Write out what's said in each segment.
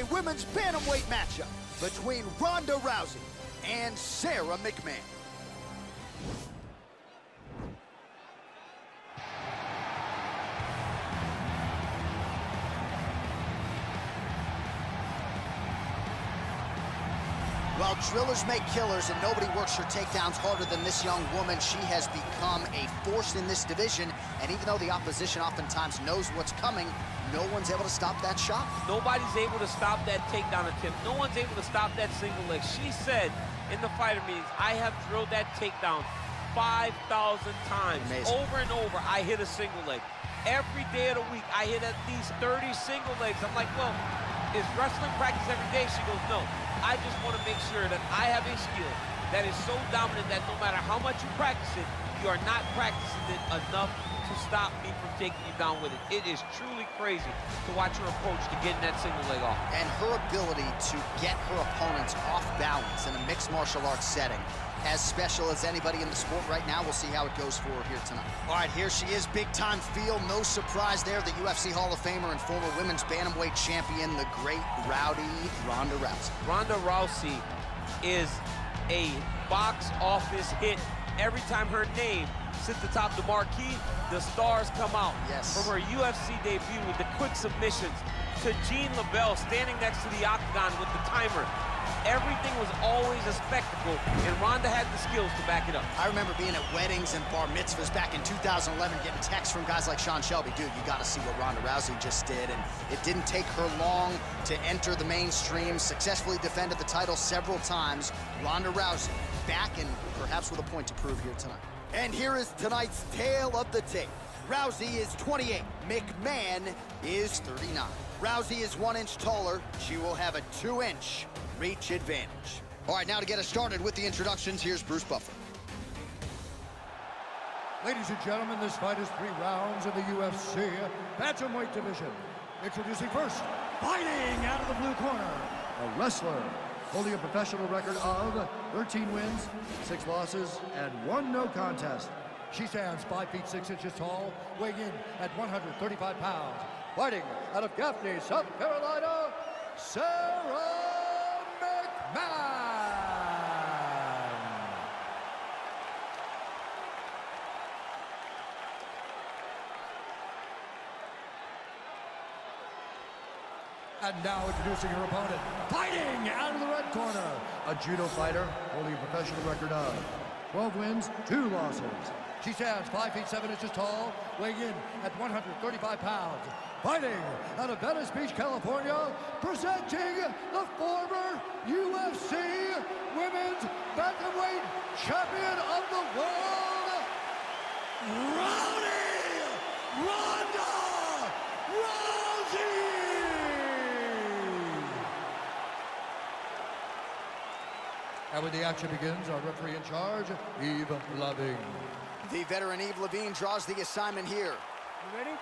a women's bantamweight matchup between Ronda Rousey and Sara McMann. Drillers make killers and nobody works her takedowns harder than this young woman, she has become a force in this division. And even though the opposition oftentimes knows what's coming, no one's able to stop that shot. Nobody's able to stop that takedown attempt. No one's able to stop that single leg. She said in the fighter meetings, I have drilled that takedown 5,000 times. Amazing. Over and over, I hit a single leg. Every day of the week, I hit at least 30 single legs. I'm like, well, is wrestling practice every day? She goes, no. I just want to make sure that I have a skill that is so dominant that no matter how much you practice it, you are not practicing it enough to stop me from taking you down with it. It is truly crazy to watch her approach to getting that single leg off. And her ability to get her opponents off balance in a mixed martial arts setting as special as anybody in the sport right now. We'll see how it goes for her here tonight. All right, here she is, big time feel. No surprise there, the UFC Hall of Famer and former women's bantamweight champion, the great rowdy Ronda Rousey. Ronda Rousey is a box office hit. Every time her name sits atop the marquee, the stars come out. Yes. From her UFC debut with the quick submissions to Gene LeBell standing next to the octagon with the timer. Everything was always a spectacle, and Ronda had the skills to back it up. I remember being at weddings and bar mitzvahs back in 2011, getting texts from guys like Sean Shelby, dude, you gotta see what Ronda Rousey just did, and it didn't take her long to enter the mainstream, successfully defended the title several times. Ronda Rousey back and perhaps with a point to prove here tonight. And here is tonight's tale of the tape. Rousey is 28, McMann is 39. Rousey is one inch taller. She will have a two inch reach advantage. All right, now to get us started with the introductions, here's Bruce Buffer. Ladies and gentlemen, this fight is three rounds in the UFC Bantamweight division. Introducing first, fighting out of the blue corner, a wrestler holding a professional record of 13 wins, 6 losses, and 1 no contest. She stands 5 feet 6 inches tall, weighing in at 135 pounds. Fighting out of Gaffney, South Carolina, Sara McMann. And now introducing her opponent, fighting out of the red corner, a judo fighter holding a professional record of 12 wins, 2 losses. She stands 5 feet 7 inches tall, weighing in at 135 pounds. Fighting out of Venice Beach, California, presenting the former UFC Women's Bantamweight Champion of the World, Rowdy Ronda Rousey! And when the action begins, our referee in charge, Eve Loving. The veteran Eve Levine draws the assignment here. You ready?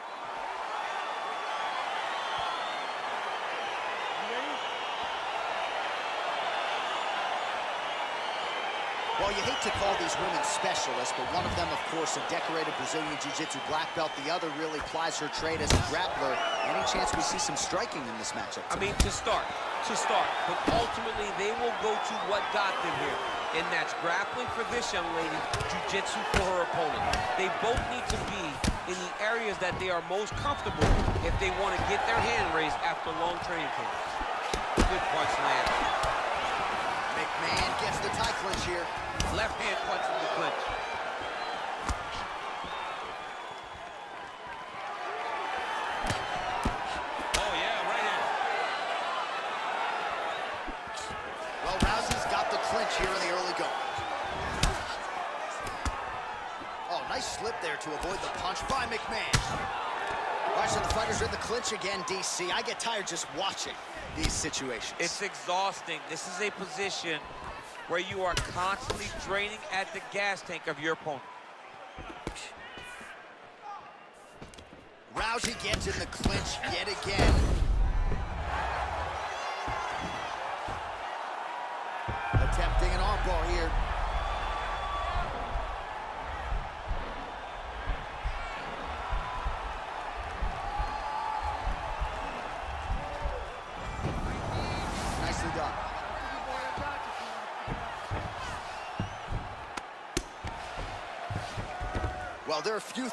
Well, you hate to call these women specialists, but one of them, of course, a decorated Brazilian Jiu-Jitsu black belt. The other really plies her trade as a grappler. Any chance we see some striking in this matchup? I mean, to start, to start, but ultimately they will go to what got them here, and that's grappling for this young lady, jiu-jitsu for her opponent. They both need to be in the areas that they are most comfortable if they want to get their hand raised after long training camps. Good punch land. McMann gets the tie clinch here. Left hand punch from the clinch. Oh, yeah, right hand. Well, Rousey's got the clinch here in the early going. Oh, nice slip there to avoid the punch by McMann. All right, so the fighters are in the clinch again, DC. I get tired just watching these situations. It's exhausting. This is a position where you are constantly draining at the gas tank of your opponent. Rousey gets in the clinch yet again. Attempting an armbar here.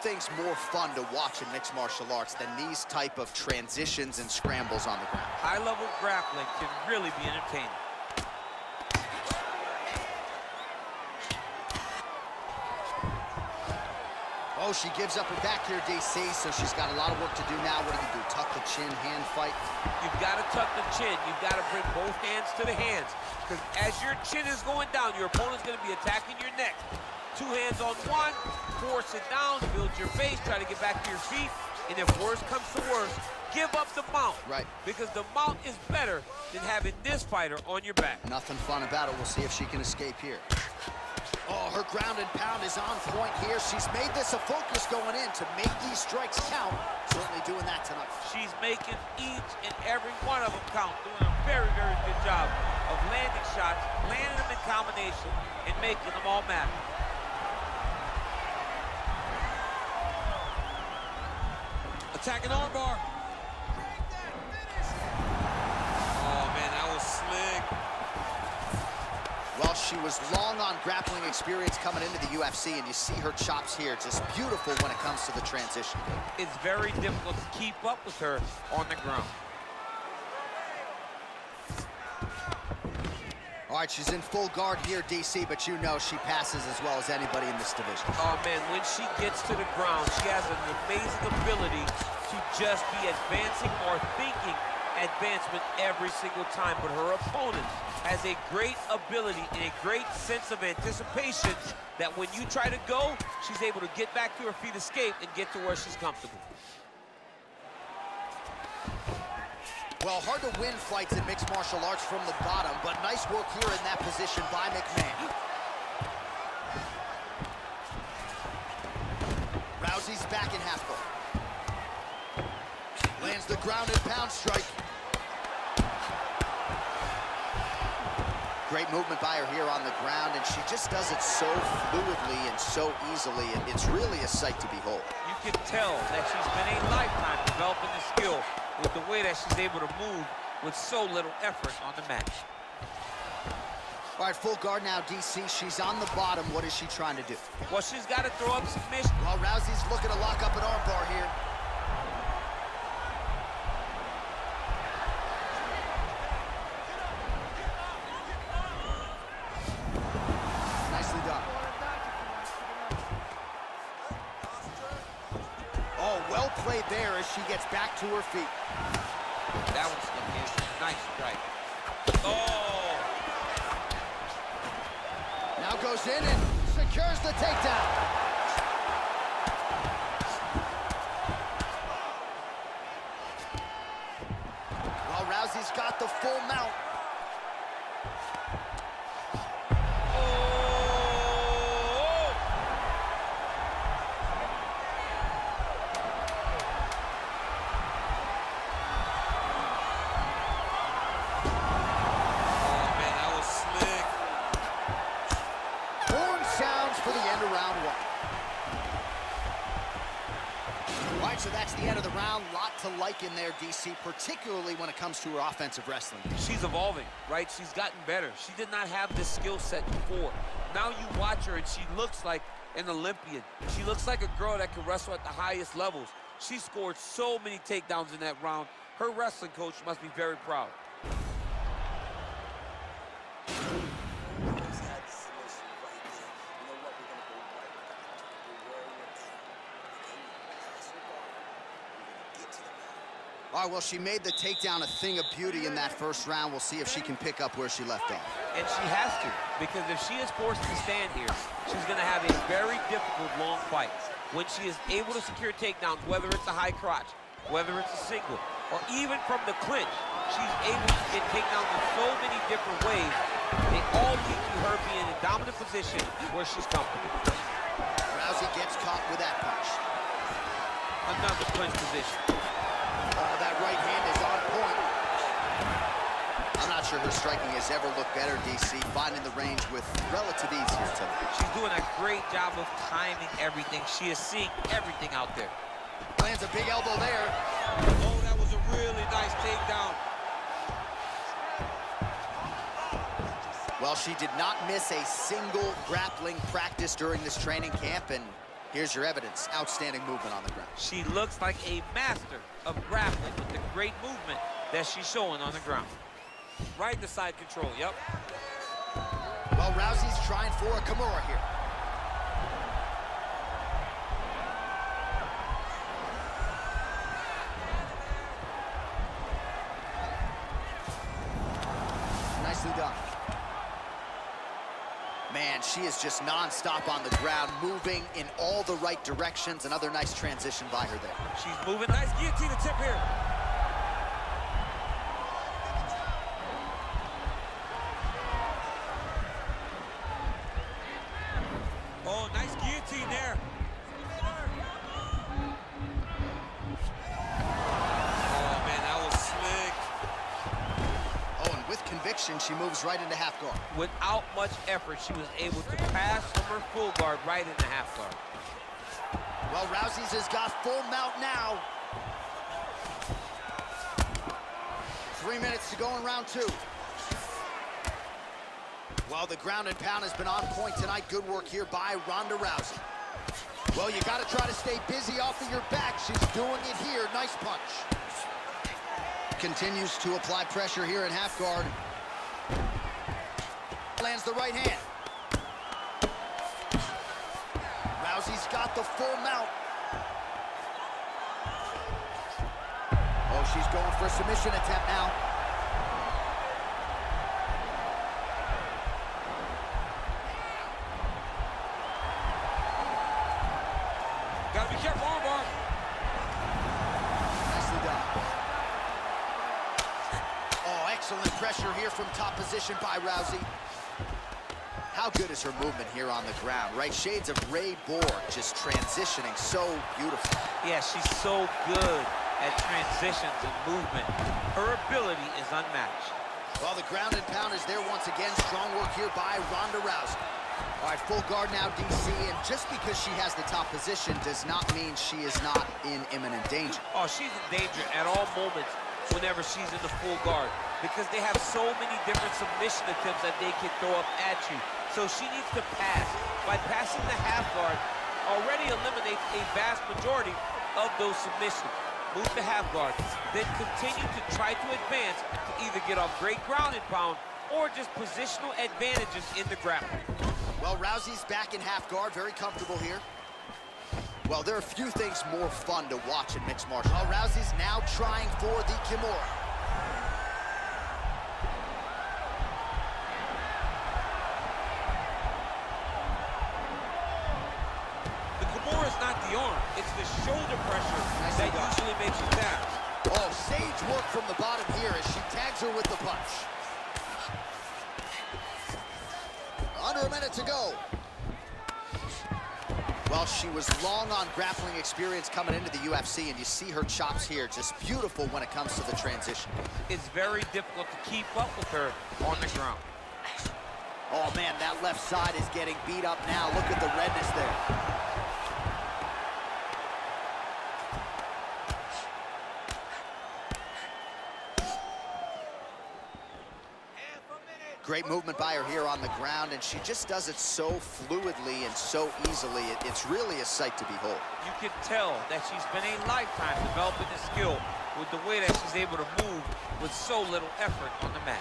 Things more fun to watch in mixed martial arts than these type of transitions and scrambles on the ground. High-level grappling can really be entertaining. Oh, she gives up her back here, DC, so she's got a lot of work to do now. What do you do? Tuck the chin, hand fight? You've got to tuck the chin. You've got to bring both hands to the hands. Because as your chin is going down, your opponent's going to be attacking your neck. Two hands on one, force it down, build your base, try to get back to your feet. And if worse comes to worse, give up the mount. Right. Because the mount is better than having this fighter on your back. Nothing fun about it. We'll see if she can escape here. Oh, her ground and pound is on point here. She's made this a focus going in to make these strikes count. Certainly doing that tonight. She's making each and every one of them count, doing a very, very good job of landing shots, landing them in combination, and making them all matter. Attacking armbar. Oh, man, that was slick. Well, she was long on grappling experience coming into the UFC, and you see her chops here. Just beautiful when it comes to the transition. It's very difficult to keep up with her on the ground. All right, she's in full guard here, DC, but you know she passes as well as anybody in this division. Oh, man, when she gets to the ground, she has an amazing ability to just be advancing or thinking advancement every single time. But her opponent has a great ability and a great sense of anticipation that when you try to go, she's able to get back to her feet, escape, and get to where she's comfortable. Well, hard to win fights in mixed martial arts from the bottom, but nice work here in that position by McMann. Rousey's back in half guard. Lands the ground and pound strike. Great movement by her here on the ground, and she just does it so fluidly and so easily. And it's really a sight to behold. You can tell that she's been a lifetime developing the skill with the way that she's able to move with so little effort on the mat. All right, full guard now, DC. She's on the bottom. What is she trying to do? Well, she's got to throw up submission. Well, Rousey's looking to lock up an armbar here. To her feet. That was a nice strike. Oh! Now goes in and secures the takedown. The round. Lot to like in there, DC, particularly when it comes to her offensive wrestling. She's evolving, right? She's gotten better. She did not have this skill set before. Now you watch her and she looks like an Olympian. She looks like a girl that can wrestle at the highest levels. She scored so many takedowns in that round. Her wrestling coach must be very proud. Well, she made the takedown a thing of beauty in that first round. We'll see if she can pick up where she left off. And she has to, because if she is forced to stand here, she's going to have a very difficult long fight. When she is able to secure takedowns, whether it's a high crotch, whether it's a single, or even from the clinch, she's able to get takedowns in so many different ways. They all lead to her being in a dominant position where she's comfortable. Rousey gets caught with that punch. Another clinch position. Oh, that right hand is on point. I'm not sure her striking has ever looked better, DC, finding the range with relative ease here tonight. She's doing a great job of timing everything. She is seeing everything out there. Lands a big elbow there. Oh, that was a really nice takedown. Well, she did not miss a single grappling practice during this training camp, and Here's your evidence. Outstanding movement on the ground. She looks like a master of grappling with the great movement that she's showing on the ground. Right to side control, yep. Well, Rousey's trying for a Kimura here. Nicely done. Man, she is just nonstop on the ground, moving in all the right directions. Another nice transition by her there. She's moving Nice guillotine tip here. Conviction, she moves right into half guard. Without much effort, she was able to pass from her full guard right into half guard. Well, Rousey's has got full mount now. Three minutes to go in round two. Well, the ground and pound has been on point tonight. Good work here by Ronda Rousey. Well, you got to try to stay busy off of your back. She's doing it here. Nice punch. Continues to apply pressure here in half guard. Lands the right hand. Rousey's got the full mount. Oh, she's going for a submission attempt now. Gotta be careful, armbar. Nicely done. Oh, excellent pressure here from top position by Rousey. How good is her movement here on the ground, right? Shades of Ray Borg just transitioning so beautiful. Yeah, she's so good at transitions and movement. Her ability is unmatched. Well, the ground and pound is there once again. Strong work here by Ronda Rousey. All right, full guard now, DC, and just because she has the top position does not mean she is not in imminent danger. Oh, she's in danger at all moments whenever she's in the full guard because they have so many different submission attempts that they can throw up at you. So she needs to pass. By passing the half guard, already eliminates a vast majority of those submissions. Move to half guard, then continue to try to advance to either get off great ground and pound or just positional advantages in the grappling. Well, Rousey's back in half guard, very comfortable here. Well, there are a few things more fun to watch in mixed martial. Well, Rousey's now trying for the Kimura. Well, she was long on grappling experience coming into the UFC, and you see her chops here, just beautiful when it comes to the transition. It's very difficult to keep up with her on the ground. Oh, man, that left side is getting beat up now. Look at the redness there. Great movement by her here on the ground, and she just does it so fluidly and so easily. It- it's really a sight to behold. You can tell that she's been a lifetime developing the skill with the way that she's able to move with so little effort on the mat.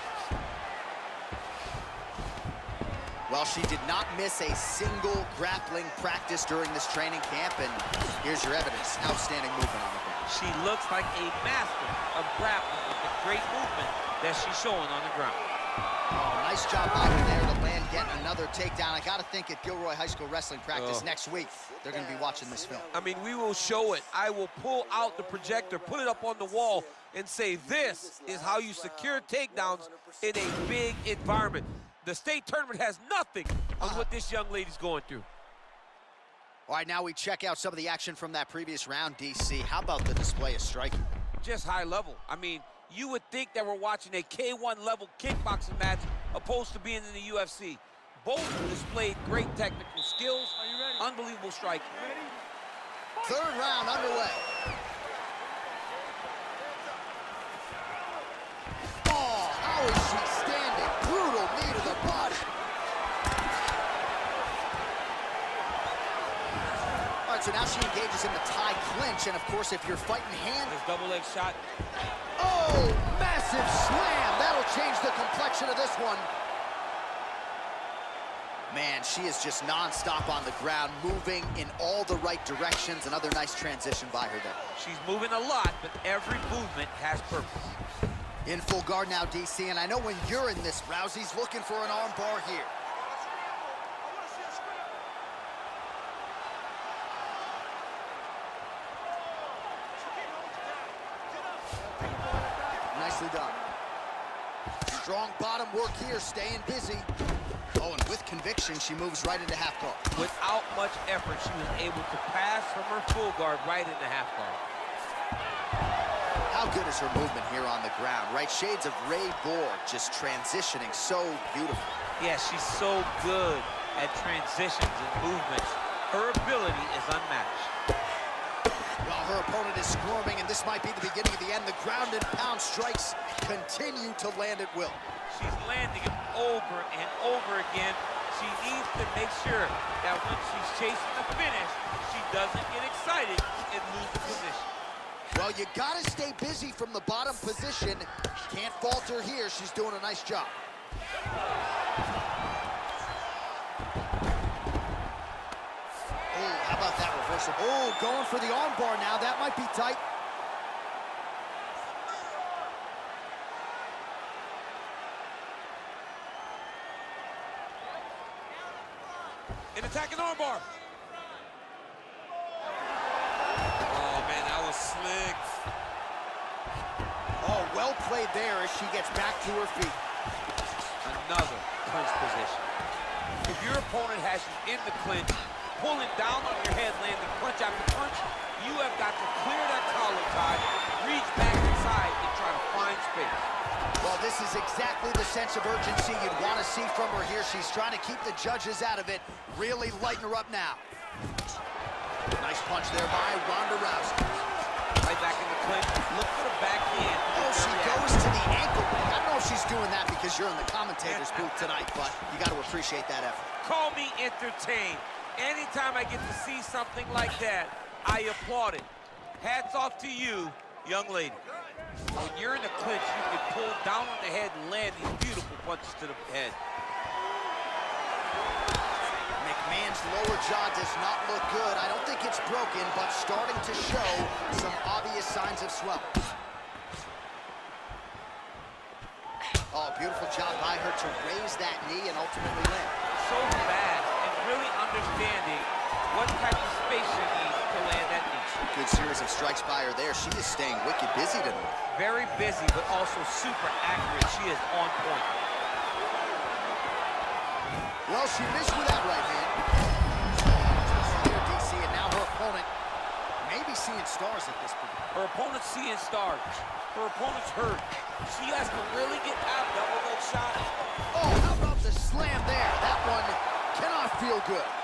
Well, she did not miss a single grappling practice during this training camp, and here's your evidence. Outstanding movement on the ground. She looks like a master of grappling with the great movement that she's showing on the ground. Oh, nice job by her there to land getting another takedown. I got to think at Gilroy High School wrestling practice Oh. next week, they're going to be watching this film. I mean, we will show it. I will pull out the projector, put it up on the wall, and say, this is how you secure takedowns in a big environment. The state tournament has nothing on what this young lady's going through. All right, now we check out some of the action from that previous round, DC. How about the display of striking? Just high level. I mean, you would think that we're watching a K1 level kickboxing match opposed to being in the UFC. Both displayed great technical skills, unbelievable striking. Third round underway. Oh, how is she standing? Brutal knee to the body. so now she engages in the tie clinch, and of course, if you're fighting hand... This double leg shot. Oh, massive slam! That'll change the complexion of this one. Man, she is just nonstop on the ground, moving in all the right directions. Another nice transition by her there. She's moving a lot, but every movement has purpose. In full guard now, DC, and I know when you're in this, Rousey's looking for an arm bar here. Nicely done. Strong bottom work here, staying busy. Oh, and with conviction, she moves right into half guard. Without much effort, she was able to pass from her full guard right into half guard. How good is her movement here on the ground, right? Shades of Ray Borg just transitioning so beautiful. Yeah, she's so good at transitions and movements. Her ability is unmatched. Her opponent is squirming, and this might be the beginning of the end, the ground and pound strikes continue to land at will. She's landing it over and over again. She needs to make sure that when she's chasing the finish, she doesn't get excited and lose the position. Well, you gotta stay busy from the bottom position. Can't falter here. She's doing a nice job. About that reversal? Oh, going for the armbar now. That might be tight. An attacking armbar. Oh, man, that was slick. Oh, well played there as she gets back to her feet. Another clinch position. If your opponent has you in the clinch, pulling down on your head, landing punch after punch, you have got to clear that collar tie, reach back inside, and try to find space. Well, this is exactly the sense of urgency you'd want to see from her here. She's trying to keep the judges out of it, really lighten her up now. Nice punch there by Ronda Rousey. Right back in the clinch. Look for the back backhand. Oh, she goes to the ankle. I don't know if she's doing that because you're in the commentator's booth tonight, but you got to appreciate that effort. Call me entertained. Anytime I get to see something like that, I applaud it. Hats off to you, young lady. When you're in the clinch, you can pull down on the head and land these beautiful punches to the head. McMann's lower jaw does not look good. I don't think it's broken, but starting to show some obvious signs of swelling. Oh, beautiful job by her to raise that knee and ultimately land. So really understanding what type of space you need to land that knee. Good series of strikes by her there. She is staying wicked busy tonight. Very busy, but also super accurate. She is on point. Well, she missed with that right hand. Here, DC, and now her opponent may be seeing stars at this point. Her opponent's seeing stars. Her opponent's hurt. She has to really get out double leg shot. Oh, how about the slam there? That one cannot feel good.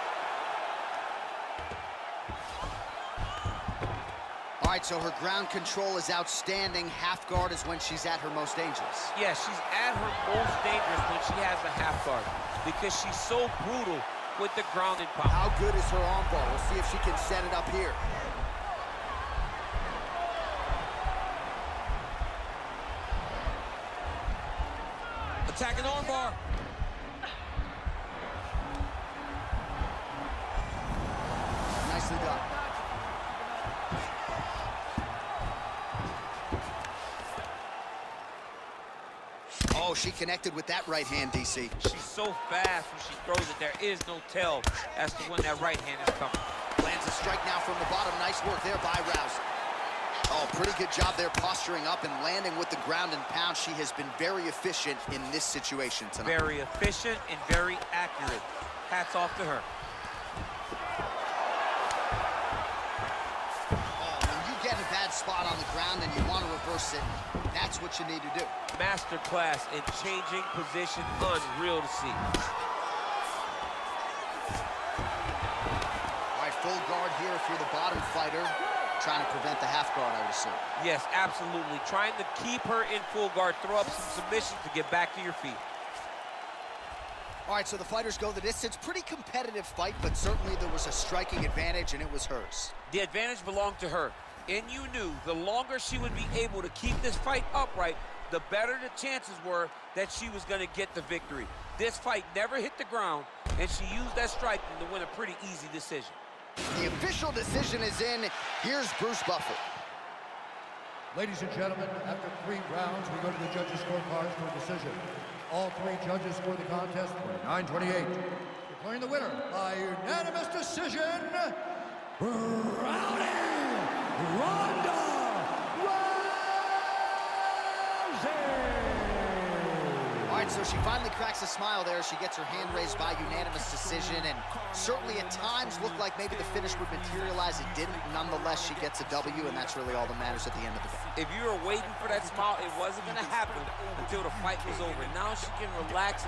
All right, so her ground control is outstanding. Half guard is when she's at her most dangerous. Yeah, she's at her most dangerous when she has a half guard because she's so brutal with the ground and pound. How good is her armbar? We'll see if she can set it up here. Attacking armbar. Connected with that right hand, DC. She's so fast when she throws it, there is no tell as to when that right hand is coming. Lands a strike now from the bottom. Nice work there by Rousey. Oh, pretty good job there posturing up and landing with the ground and pound. She has been very efficient in this situation tonight. Very efficient and very accurate. Hats off to her. Spot on the ground and you want to reverse it, that's what you need to do. Masterclass in changing position, unreal to see. All right, full guard here if you're the bottom fighter. Trying to prevent the half guard, I would assume. Yes, absolutely. Trying to keep her in full guard, throw up some submissions to get back to your feet. All right, so the fighters go the distance. Pretty competitive fight, but certainly there was a striking advantage, and it was hers. The advantage belonged to her. And you knew the longer she would be able to keep this fight upright, the better the chances were that she was going to get the victory. This fight never hit the ground, and she used that striking to win a pretty easy decision. The official decision is in. Here's Bruce Buffer. Ladies and gentlemen, after three rounds, we go to the judges' scorecards for a decision. All three judges scored the contest 29-28. Declaring the winner by unanimous decision, Rowdy Ronda Rousey! All right, so she finally cracks a smile there. She gets her hand raised by unanimous decision, and certainly at times looked like maybe the finish would materialize. It didn't. Nonetheless, she gets a W, and that's really all that matters at the end of the day. If you were waiting for that smile, it wasn't going to happen until the fight was over. Now she can relax.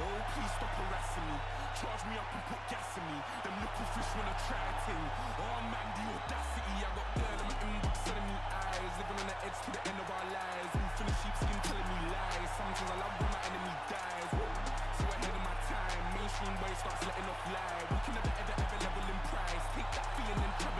Charge me up and put gas in me. Them little fish wanna try ting. Oh man, the audacity. I got girl in my inbox telling me eyes. Living on the edge to the end of our lives. Infinite sheepskin telling me lies. Sometimes I love when my enemy dies. So ahead of my time. Mainstream boy starts letting off lies. We can never ever ever level in price. Take that feeling and travel.